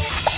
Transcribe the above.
Thanks.